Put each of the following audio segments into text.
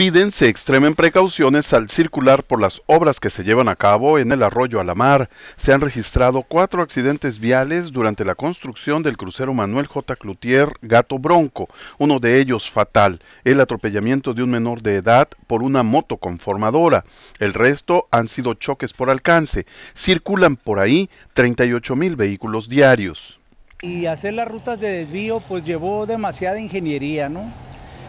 piden se extremen precauciones al circular por las obras que se llevan a cabo en el arroyo Alamar. Se han registrado cuatro accidentes viales durante la construcción del crucero Manuel J. Cloutier Gato Bronco, uno de ellos fatal, el atropellamiento de un menor de edad por una moto conformadora. El resto han sido choques por alcance. Circulan por ahí 38 mil vehículos diarios. Y hacer las rutas de desvío pues llevó demasiada ingeniería, ¿no?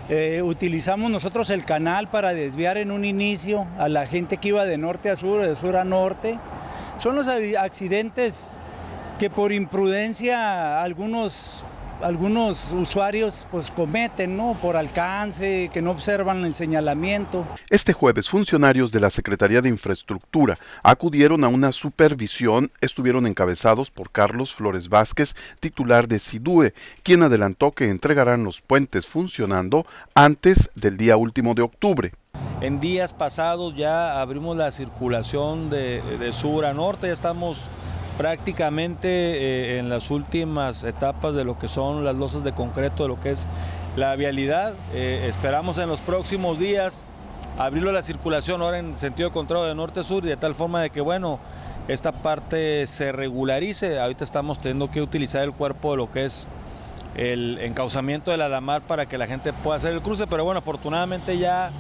Eh, utilizamos nosotros el canal para desviar en un inicio a la gente que iba de norte a sur, de sur a norte. Son los accidentes que por imprudencia algunos algunos usuarios pues cometen, ¿no? Por alcance, que no observan el señalamiento. Este jueves funcionarios de la Secretaría de Infraestructura acudieron a una supervisión, estuvieron encabezados por Carlos Flores Vázquez, titular de SIDUE, quien adelantó que entregarán los puentes funcionando antes del día último de octubre. En días pasados ya abrimos la circulación de, de sur a norte, ya estamos prácticamente eh, en las últimas etapas de lo que son las losas de concreto, de lo que es la vialidad. Eh, esperamos en los próximos días abrirlo a la circulación ahora en sentido contrario de norte sur y de tal forma de que, bueno, esta parte se regularice. Ahorita estamos teniendo que utilizar el cuerpo de lo que es el encauzamiento del alamar para que la gente pueda hacer el cruce, pero bueno, afortunadamente ya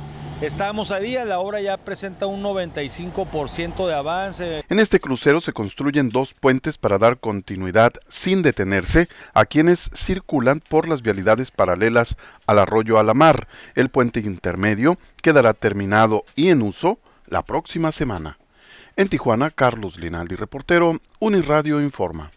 Estamos a día, la obra ya presenta un 95% de avance. En este crucero se construyen dos puentes para dar continuidad sin detenerse a quienes circulan por las vialidades paralelas al arroyo Alamar. El puente intermedio quedará terminado y en uso la próxima semana. En Tijuana, Carlos Linaldi, reportero, Uniradio Informa.